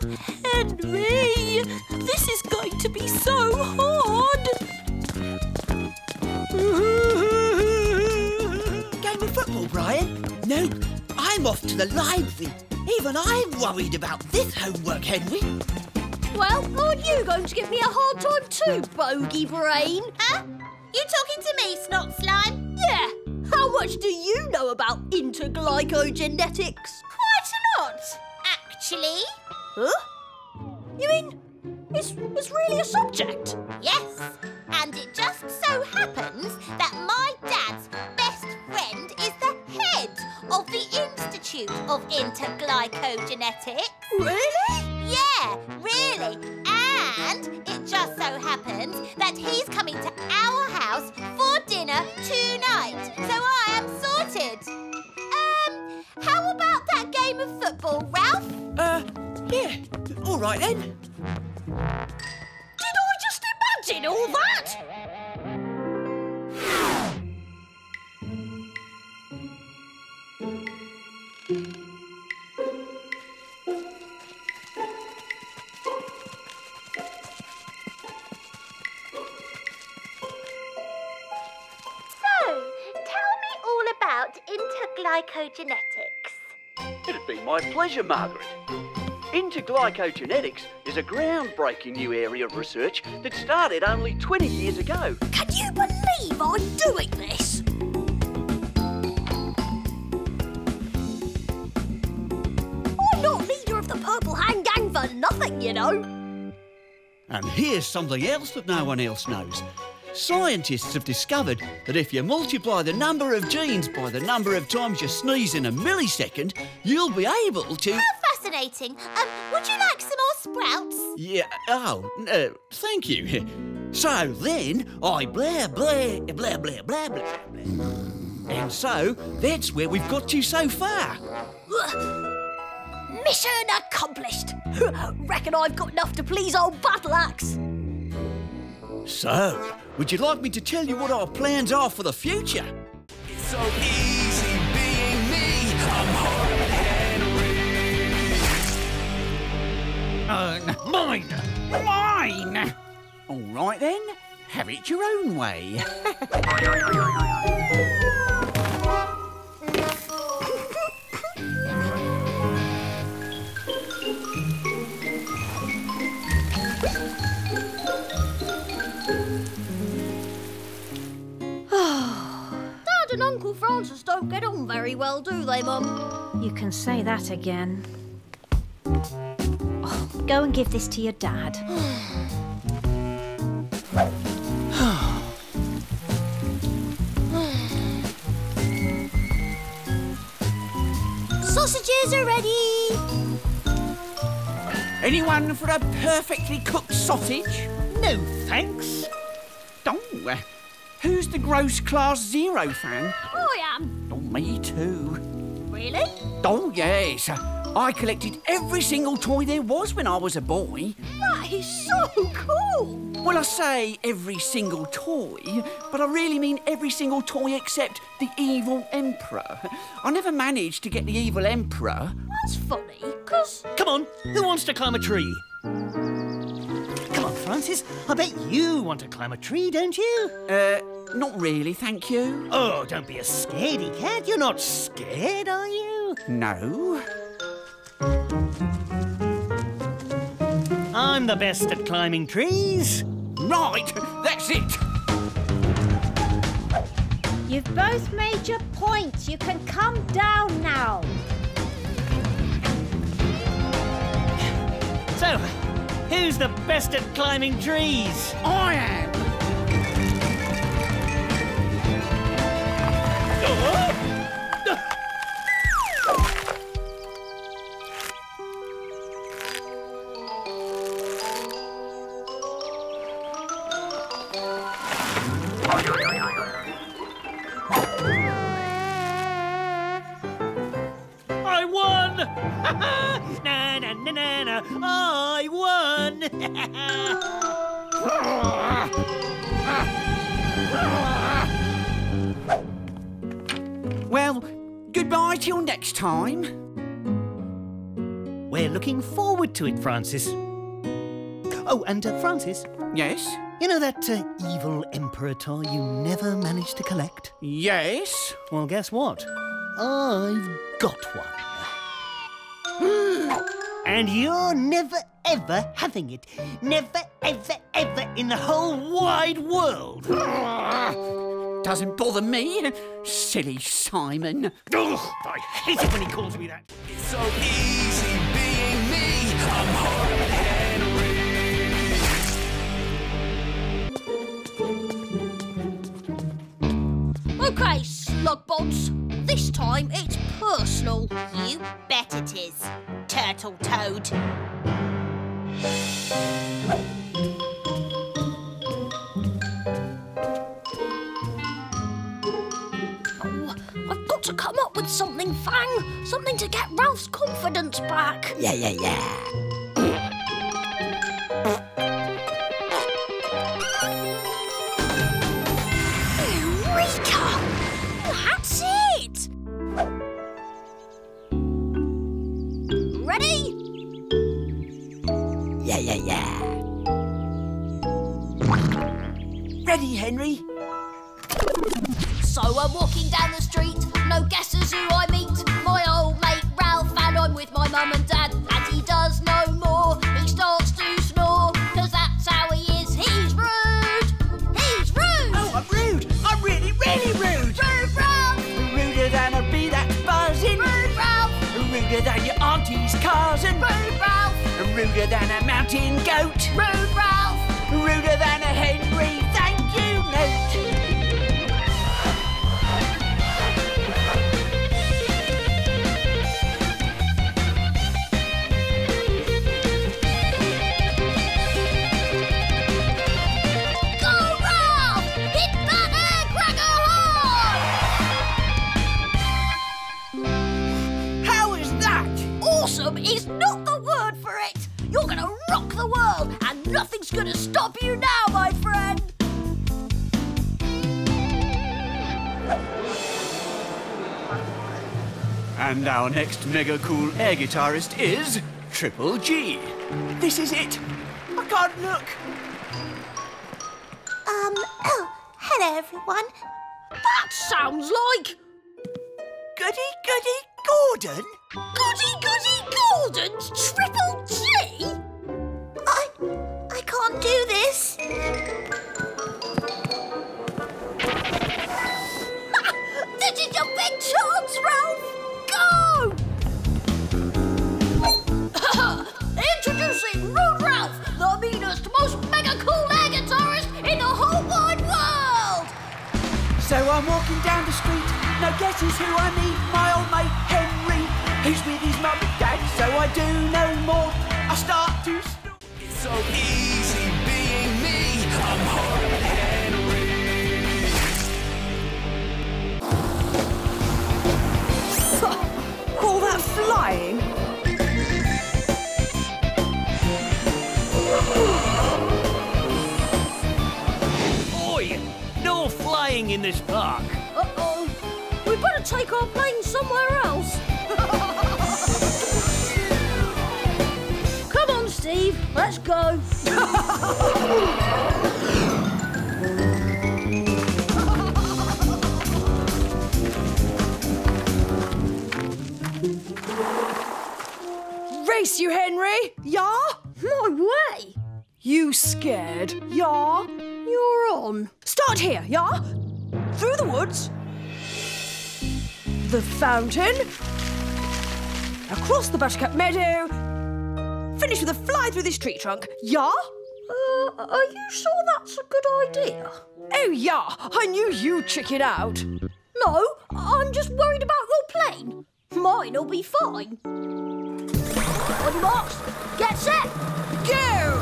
Henry! This is going to be so hard! Game of football, Brian? No, I'm off to the library. Even I'm worried about this homework, Henry. Well, aren't you going to give me a hard time too, bogey brain? Huh? You talking to me, snot slime? Yeah. How much do you know about interglycogenetics? Quite a lot, actually. Huh? You mean it's, it's really a subject? Yes, and it just so happens that my dad's best friend is the head of the Institute of Interglycogenetics. Really? Interglycogenetics. It'd be my pleasure, Margaret. Interglycogenetics is a groundbreaking new area of research that started only 20 years ago. Can you believe I'm doing this? I'm not leader of the Purple Hand Gang for nothing, you know. And here's something else that no one else knows. Scientists have discovered that if you multiply the number of genes by the number of times you sneeze in a millisecond, you'll be able to. How fascinating. Um, would you like some more sprouts? Yeah, oh, uh, thank you. So then I blah, blah, blah, blah, blah, blah, blah. And so that's where we've got to so far. Mission accomplished. Reckon I've got enough to please old Battle Axe. So, would you like me to tell you what our plans are for the future? So easy being me. I'm Horrid Henry. Uh, mine! Mine! All right then, have it your own way. Uncle Francis don't get on very well, do they, Mum? You can say that again. Oh, go and give this to your dad. Sausages are ready. Anyone for a perfectly cooked sausage? No, thanks. Uh, who's the gross class zero fan? I am. Oh, me too. Really? Oh, yes. I collected every single toy there was when I was a boy. That is so cool. Well, I say every single toy, but I really mean every single toy except the evil emperor. I never managed to get the evil emperor. That's funny, because Come on, who wants to climb a tree? Come Francis. I bet you want to climb a tree, don't you? Uh, not really, thank you. Oh, don't be a scaredy cat. You're not scared, are you? No. I'm the best at climbing trees. Right, that's it. You've both made your point. You can come down now. So, who's the best at climbing trees? I am. I Well, goodbye till next time. We're looking forward to it, Francis. Oh, and uh, Francis, Yes? you know that uh, evil Emperor toy you never managed to collect? Yes? Well, guess what? I've got one. and you're never ever having it. Never, ever, ever in the whole wide world. Doesn't bother me. Silly Simon. Ugh, I hate it when he calls me that. It's so easy being me. I'm Horrid Henry. Oh, OK, slugbots. This time it's personal. You bet it is, Turtle Toad. Oh, I've got to come up with something, Fang. Something to get Ralph's confidence back. Yeah, yeah, yeah. Than a mountain goat. And our next mega cool air guitarist is Triple G. This is it. I can't look. Um, oh, hello everyone. That sounds like Goody, goody, Gordon. Goody Goody Gordon's Triple G! So I'm walking down the street, no guesses who I meet. My old mate Henry, who's with his mum and dad. So I do no more. I start to snore. It's so easy being me. I'm Race you, Henry? Yeah? My way. You scared? Yeah? You're on. Start here, yeah? Through the woods. The fountain. Across the buttercup meadow. Finish with a fly through this tree trunk. Yeah? Uh, are you sure that's a good idea? Oh, yeah. I knew you'd chicken out. No, I'm just worried about your plane. Mine'll be fine. On your marks, get set. Go!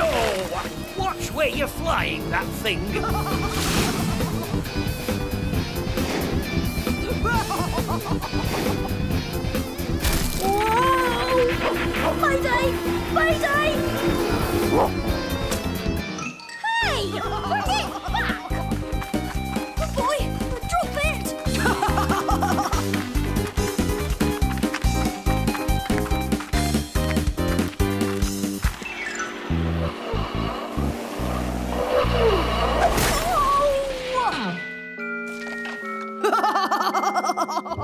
Oh, watch where you're flying, that thing. Oh, Whoa! Mayday! Mayday!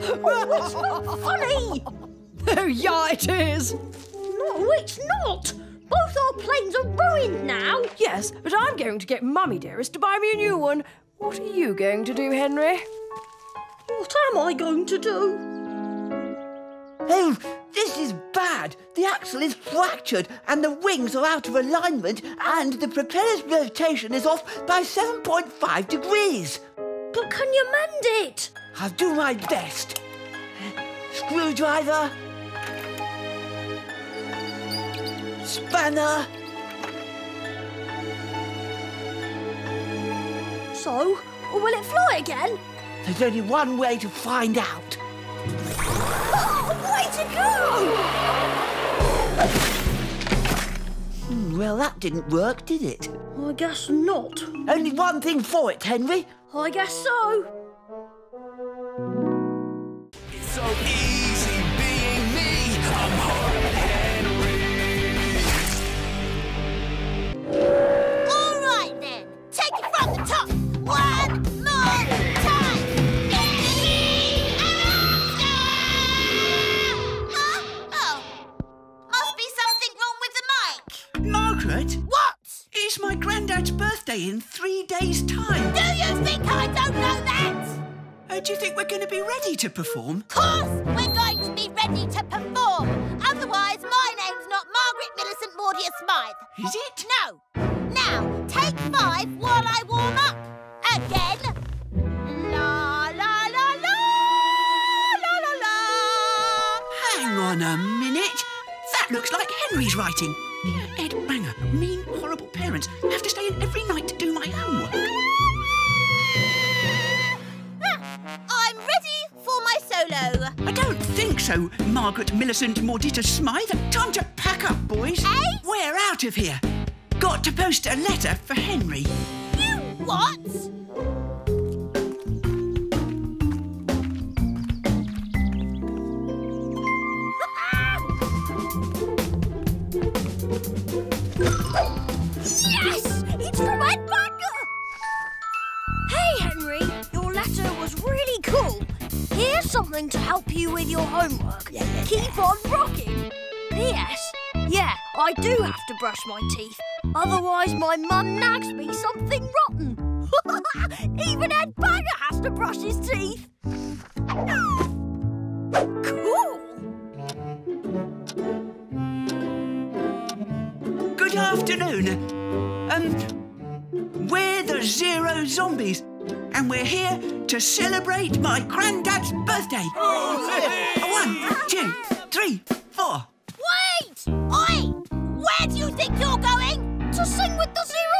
Oh, it's not funny! Oh, yeah, it is. No, it's not. Both our planes are ruined now. Yes, but I'm going to get Mummy Dearest to buy me a new one. What are you going to do, Henry? What am I going to do? Oh, this is bad. The axle is fractured and the wings are out of alignment and the propeller's rotation is off by 7.5 degrees. But can you mend it? I'll do my best. Screwdriver. Spanner. So, will it fly again? There's only one way to find out. Way to go! Hmm, Well, that didn't work, did it? I guess not. Only one thing for it, Henry. I guess so. Birthday in three days' time. Do you think I don't know that? Uh, do you think we're going to be ready to perform? Of course we're going to be ready to perform. Otherwise, my name's not Margaret Millicent Mortier Smythe. Is it? No. Now, take five while I warm up. Again. La la la la la la la. Hang on a minute. That looks like Henry's writing. Ed Banger, mean, horrible parents have to stay in every so, Margaret Millicent Mordita Smythe. Time to pack up, boys. Eh? We're out of here. Got to post a letter for Henry. You what? Something to help you with your homework. Keep on rocking. P.S. Yeah, I do have to brush my teeth. Otherwise, my mum nags me something rotten. Even Ed Banger has to brush his teeth. Cool. Good afternoon. Um, we're the Zero Zombies, and we're here to celebrate my granddad's birthday. Oh, One, two, three, four. Wait! Oi! Where do you think you're going? To sing with the Zero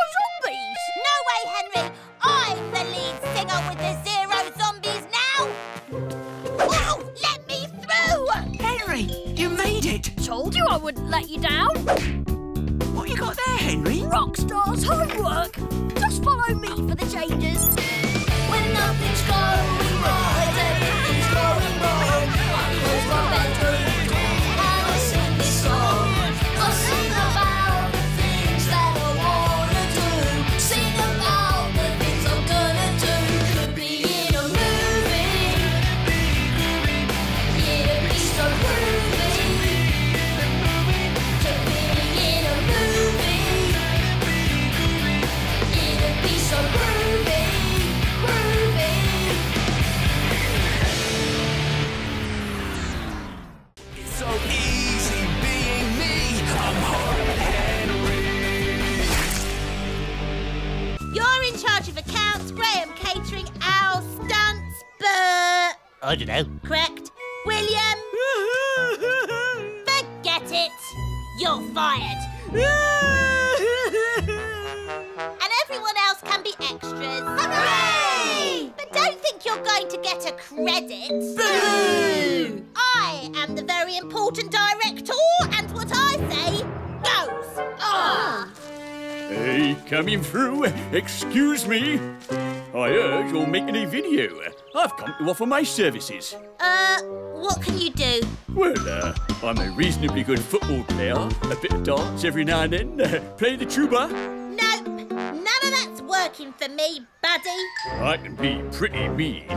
going to get a credit. Boo! I am the very important director, and what I say goes. Ah! Hey, coming through. Excuse me. I heard you're making a video. I've come to offer my services. Uh, what can you do? Well, uh, I'm a reasonably good football player, a bit of dance every now and then, play the tuba. Nope, none of that's working for me, buddy. I can be pretty mean.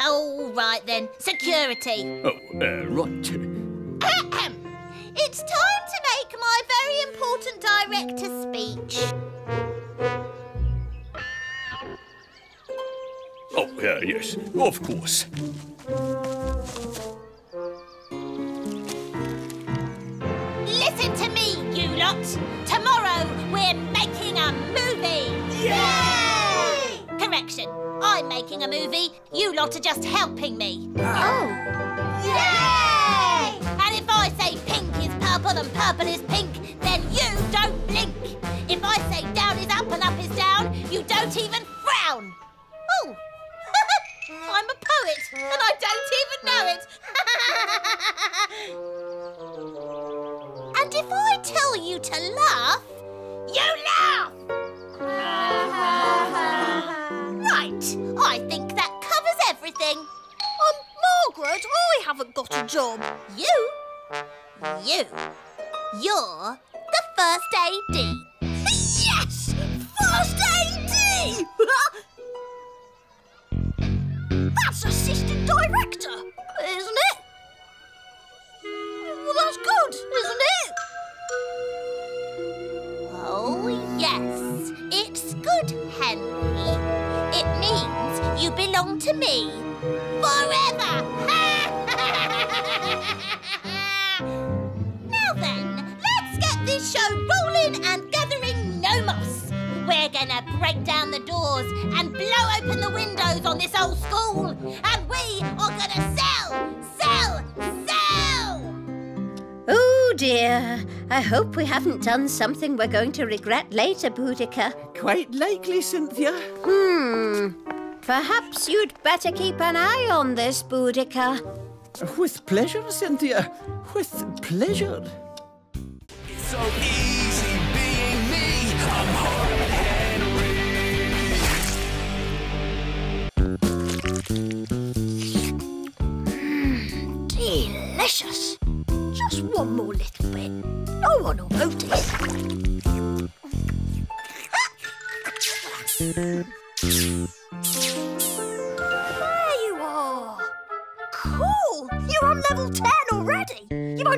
All right then, security. Oh, uh, right. Ahem. It's time to make my very important director's speech. Oh, uh, yes, of course. Making a movie. You lot are just helping me. Oh. Yay! And if I say pink is purple and purple is pink, then you don't blink. If I say down is up and up is down, you don't even frown. Oh. I'm a poet and I don't even know it. and if I tell you to laugh, you laugh. I think that covers everything. Um, Margaret, I haven't got a job. You? You? You're the first AD. Yes! First AD! That's assistant director, isn't it? Well, that's good, to me forever. now then, let's get this show rolling and gathering no moss. We're gonna break down the doors and blow open the windows on this old school, and we are gonna sell, sell, sell. Oh dear. I hope we haven't done something we're going to regret later, Boudica. Quite likely, Cynthia. Hmm. Perhaps you'd better keep an eye on this, Boudica. With pleasure, Cynthia. With pleasure. It's so easy being me. I'm hard hmm, Delicious. Just one more little bit. No one will notice.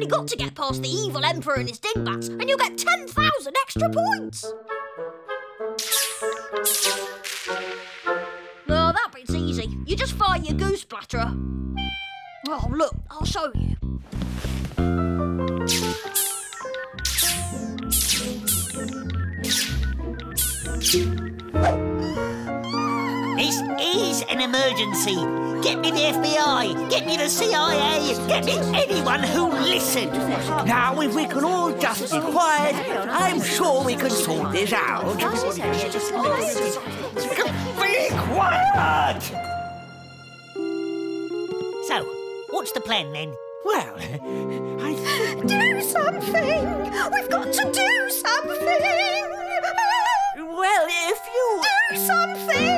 Got to get past the evil Emperor and his dingbats, and you'll get 10,000 extra points. Oh, that bit's easy. You just fire your goose splatterer. Oh, look, I'll show you. This is an emergency. Get me the FBI. Get me the CIA. Get me anyone who listened. Now, if we can all just be quiet, I'm sure we can sort this out. Be quiet! So, what's the plan then? Well, I think. Do something! We've got to do something! Well, if you. Do something!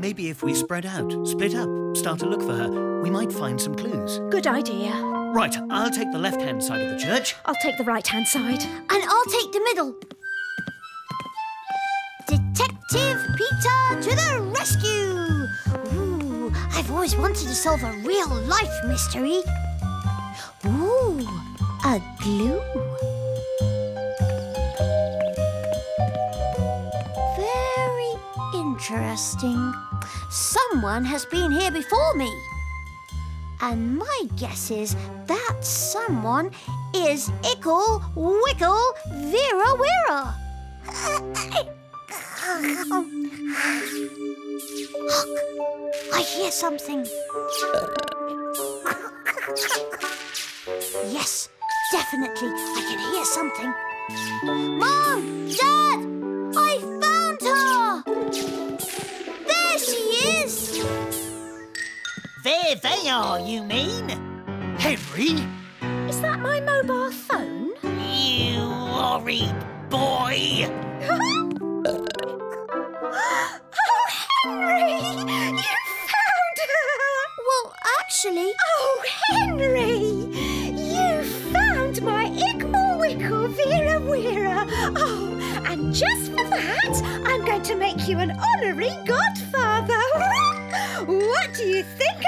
Maybe if we spread out, split up, start to look for her, we might find some clues. Good idea. Right, I'll take the left hand side of the church. I'll take the right hand side. And I'll take the middle. Detective Peter to the rescue! Ooh, I've always wanted to solve a real life mystery. Ooh, a glue. Interesting. Someone has been here before me. And my guess is that someone is Ickle Wickle Vera Wera. Look, I hear something. yes, definitely, I can hear something. Mom! Dad! There they are, you mean? Henry? Is that my mobile phone? sorry, boy. Oh, Henry! You found her! Well, actually... Oh, Henry! You found my Igmore Wickle Vera Weira! Oh, and just for that, I'm going to make you an honorary godfather! what do you think?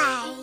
play.